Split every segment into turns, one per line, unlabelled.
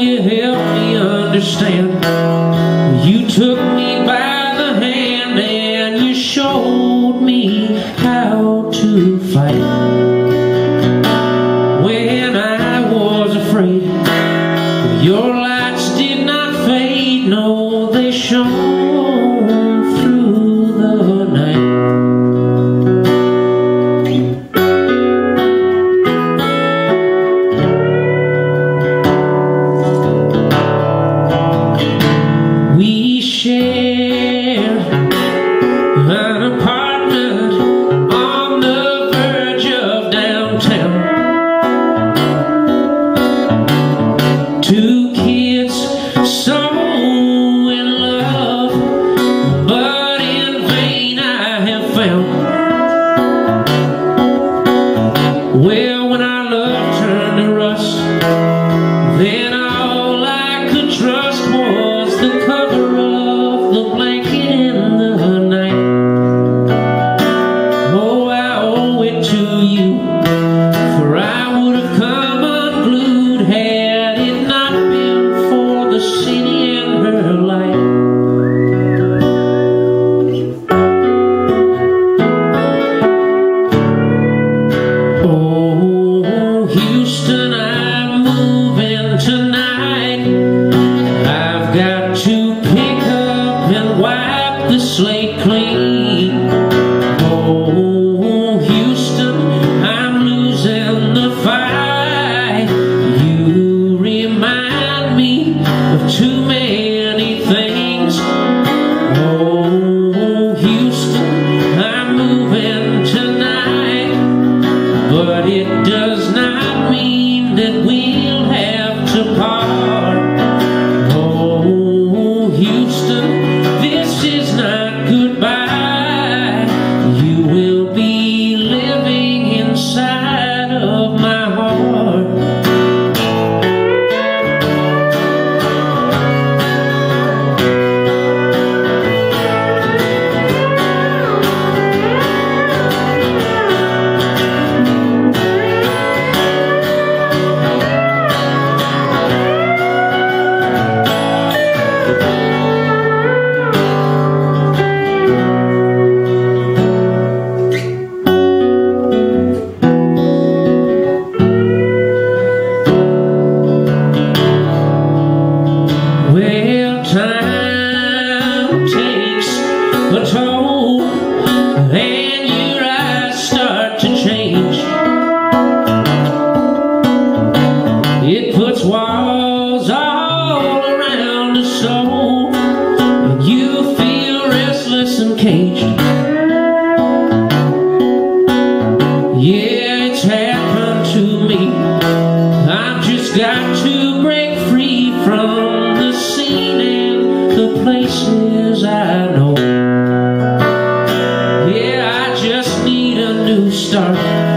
you helped me understand. You took me back. the the slate clean. Oh, Houston, I'm losing the fight. You remind me of two. Got to break free from the scene and the places I know. Yeah, I just need a new start.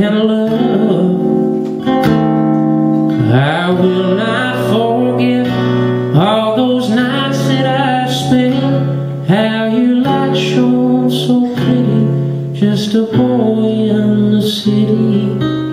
And love. I will not forget all those nights that I spent. How your light shone so pretty, just a boy in the city.